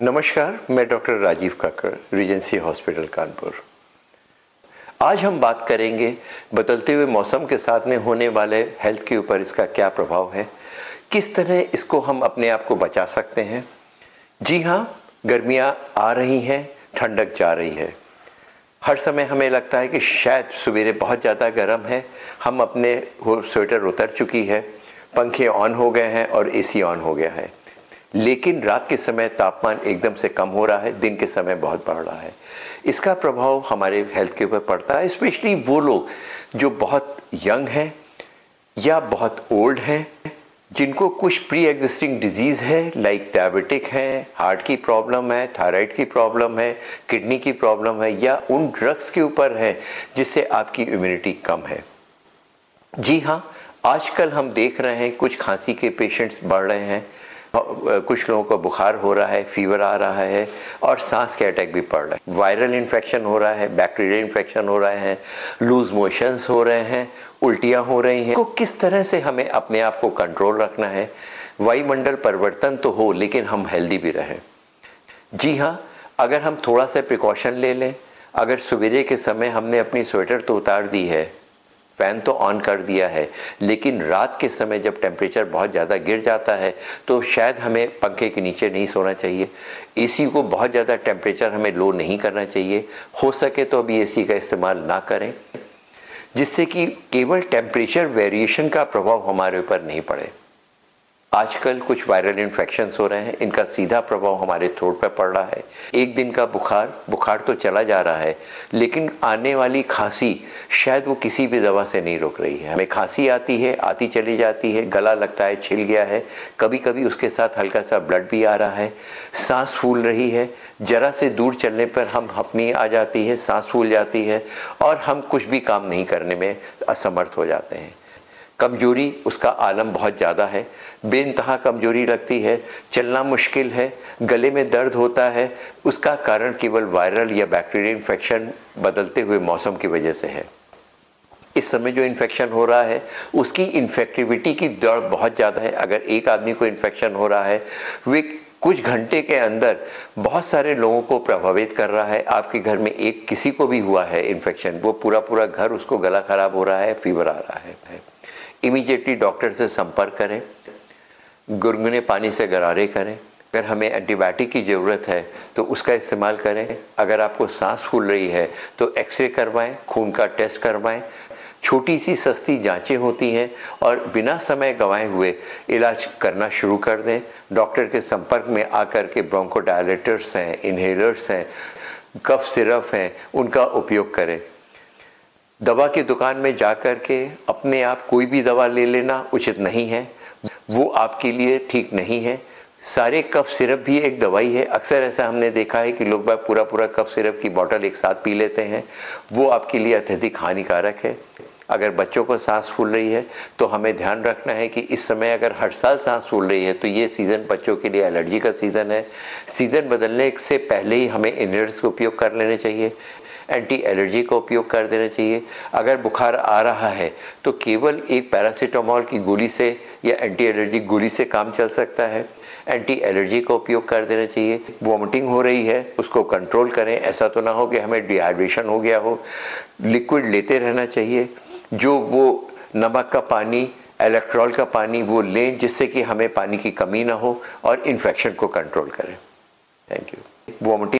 नमस्कार, मैं doctor Rajiv Kakar Regency Hospital Kanpur. आज हम बात करेंगे बदलते हुए मौसम के साथ में होने वाले हेल्थ के ऊपर इसका क्या प्रभाव है, किस तरह इसको हम अपने आप को बचा सकते हैं। जी हाँ गर्मियाँ आ रही हैं, ठंडक जा रही है। हर समय हमें लगता है कि शायद सवेरे बहुत ज़्यादा गर्म है, हम अपने स्वेटर उतर चुकी है, पंखे ऑन हो गए हैं और एसी ऑन हो गया है। लेकिन रात के समय तापमान एकदम से कम हो रहा है, दिन के समय बहुत बढ़ रहा है। इसका प्रभाव हमारे हेल्थ के ऊपर पड़ता है स्पेशली वो लोग जो बहुत यंग हैं या बहुत ओल्ड हैं, जिनको कुछ प्री एग्जिस्टिंग डिज़ीज़ है लाइक डायबिटिक है हार्ट की प्रॉब्लम है थायराइड की प्रॉब्लम है किडनी की प्रॉब्लम है, या उन ड्रग्स के ऊपर है जिससे आपकी इम्यूनिटी कम है। जी हाँ आजकल हम देख रहे हैं कुछ खांसी के पेशेंट्स बढ़ रहे हैं कुछ लोगों को बुखार हो रहा है फीवर आ रहा है और सांस के अटैक भी पड़ रहा है। वायरल इन्फेक्शन हो रहा है बैक्टीरियल इन्फेक्शन हो रहे हैं लूज मोशंस हो रहे हैं, उल्टियाँ हो रही हैं। तो किस तरह से हमें अपने आप को कंट्रोल रखना है? वायुमंडल परिवर्तन तो हो, लेकिन हम हेल्दी भी रहें। जी हाँ अगर हम थोड़ा सा प्रिकॉशन ले लें, अगर सवेरे के समय हमने अपनी स्वेटर तो उतार दी है फ़ैन तो ऑन कर दिया है, लेकिन रात के समय जब टेम्परेचर बहुत ज़्यादा गिर जाता है तो शायद हमें पंखे के नीचे नहीं सोना चाहिए। एसी को बहुत ज़्यादा टेम्परेचर हमें लो नहीं करना चाहिए। हो सके तो अभी एसी का इस्तेमाल ना करें, जिससे कि केवल टेम्परेचर वेरिएशन का प्रभाव हमारे ऊपर नहीं पड़े। आजकल कुछ वायरल इन्फेक्शंस हो रहे हैं। इनका सीधा प्रभाव हमारे थ्रोट पर पड़ रहा है। एक दिन का बुखार बुखार तो चला जा रहा है, लेकिन आने वाली खांसी शायद वो किसी भी दवा से नहीं रोक रही है। हमें खांसी आती है, आती चली जाती है, गला लगता है, छिल गया है कभी कभी उसके साथ हल्का सा ब्लड भी आ रहा है, सांस फूल रही है, जरा से दूर चलने पर हम हपनी आ जाती है, सांस फूल जाती है और हम कुछ भी काम नहीं करने में असमर्थ हो जाते हैं। कमज़ोरी, उसका आलम बहुत ज़्यादा है। बेनतहा कमज़ोरी लगती है, चलना मुश्किल है, गले में दर्द होता है, उसका कारण केवल वायरल या बैक्टीरिया इन्फेक्शन बदलते हुए मौसम की वजह से है। इस समय जो इन्फेक्शन हो रहा है, उसकी इन्फेक्टिविटी की दर बहुत ज़्यादा है। अगर एक आदमी को इन्फेक्शन हो रहा है, वे कुछ घंटे के अंदर बहुत सारे लोगों को प्रभावित कर रहा है। आपके घर में एक किसी को भी हुआ है इन्फेक्शन, वो पूरा पूरा घर उसको गला खराब हो रहा है, फीवर आ रहा है। इमीडिएटली डॉक्टर से संपर्क करें, गुनगुने पानी से गरारे करें। अगर हमें एंटीबायोटिक की ज़रूरत है तो उसका इस्तेमाल करें। अगर आपको सांस फूल रही है तो एक्सरे करवाएँ, खून का टेस्ट करवाएँ। छोटी सी सस्ती जांचें होती हैं और बिना समय गंवाए हुए इलाज करना शुरू कर दें। डॉक्टर के संपर्क में आकर के ब्रोंकोडायलेटर्स हैं, इन्हेलर्स हैं, कफ सिरप हैं, उनका उपयोग करें। दवा की दुकान में जा कर के अपने आप कोई भी दवा ले लेना उचित नहीं है। वो आपके लिए ठीक नहीं है। सारे कफ सिरप भी एक दवाई है। अक्सर ऐसा हमने देखा है कि लोग बाग पूरा पूरा कफ सिरप की बोतल एक साथ पी लेते हैं। वो आपके लिए अत्यधिक हानिकारक है। अगर बच्चों को सांस फूल रही है तो हमें ध्यान रखना है कि इस समय अगर हर साल सांस फूल रही है तो ये सीज़न बच्चों के लिए एलर्जी का सीज़न है। सीज़न बदलने से पहले ही हमें इनर्स का उपयोग कर लेने चाहिए। एंटी एलर्जी का उपयोग कर देना चाहिए। अगर बुखार आ रहा है तो केवल एक पैरासीटामोल की गोली से या एंटी एलर्जी गोली से काम चल सकता है। एंटी एलर्जी का उपयोग कर देना चाहिए। वॉमिटिंग हो रही है, उसको कंट्रोल करें। ऐसा तो ना हो कि हमें डिहाइड्रेशन हो गया हो। लिक्विड लेते रहना चाहिए। जो वो नमक का पानी इलेक्ट्रॉल का पानी, वो लें जिससे कि हमें पानी की कमी ना हो और इन्फेक्शन को कंट्रोल करें। Thank you. वॉमिटिंग